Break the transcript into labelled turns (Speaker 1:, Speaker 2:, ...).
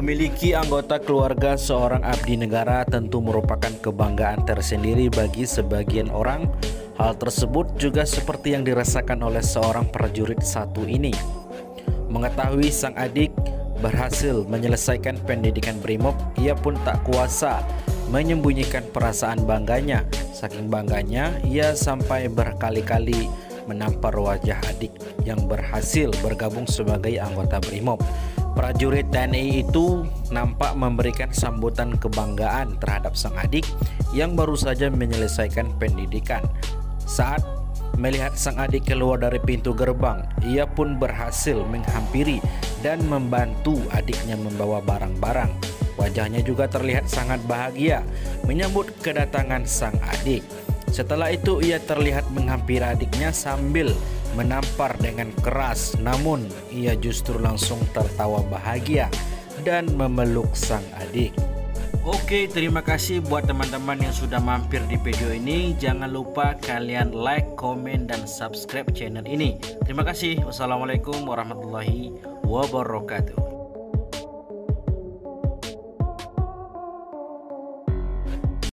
Speaker 1: Memiliki anggota keluarga seorang abdi negara tentu merupakan kebanggaan tersendiri bagi sebagian orang. Hal tersebut juga seperti yang dirasakan oleh seorang prajurit satu ini. Mengetahui sang adik berhasil menyelesaikan pendidikan Brimob, ia pun tak kuasa menyembunyikan perasaan bangganya. Saking bangganya, ia sampai berkali-kali menampar wajah adik yang berhasil bergabung sebagai anggota Brimob. Prajurit TNI itu nampak memberikan sambutan kebanggaan terhadap sang adik yang baru saja menyelesaikan pendidikan. Saat melihat sang adik keluar dari pintu gerbang, ia pun berhasil menghampiri dan membantu adiknya membawa barang-barang. Wajahnya juga terlihat sangat bahagia menyambut kedatangan sang adik. Setelah itu ia terlihat menghampiri adiknya sambil menampar dengan keras namun ia justru langsung tertawa bahagia dan memeluk sang adik. Oke, terima kasih buat teman-teman yang sudah mampir di video ini. Jangan lupa kalian like, komen, dan subscribe channel ini. Terima kasih. Wassalamualaikum warahmatullahi wabarakatuh.